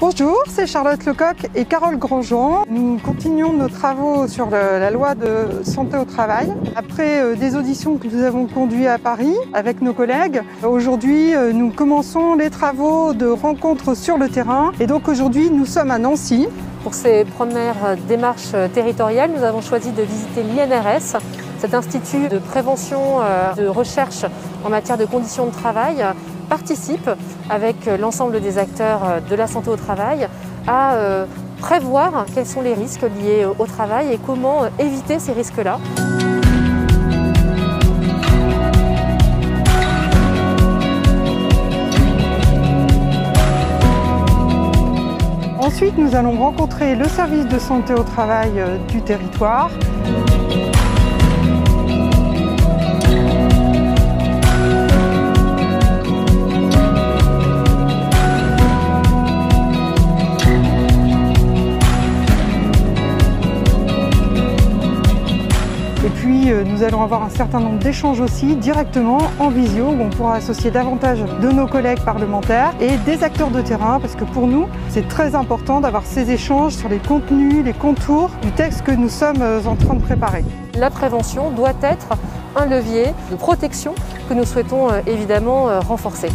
Bonjour, c'est Charlotte Lecoq et Carole Grandjean. Nous continuons nos travaux sur la loi de santé au travail. Après euh, des auditions que nous avons conduites à Paris avec nos collègues, aujourd'hui euh, nous commençons les travaux de rencontres sur le terrain. Et donc aujourd'hui nous sommes à Nancy. Pour ces premières démarches territoriales, nous avons choisi de visiter l'INRS, cet institut de prévention, euh, de recherche en matière de conditions de travail participe avec l'ensemble des acteurs euh, de la santé au travail à euh, prévoir quels sont les risques liés au travail et comment éviter ces risques-là. Ensuite, nous allons rencontrer le service de santé au travail du territoire. Euh, nous allons avoir un certain nombre d'échanges aussi directement en visio où on pourra associer davantage de nos collègues parlementaires et des acteurs de terrain parce que pour nous c'est très important d'avoir ces échanges sur les contenus, les contours du texte que nous sommes euh, en train de préparer. La prévention doit être un levier de protection que nous souhaitons euh, évidemment renforcer.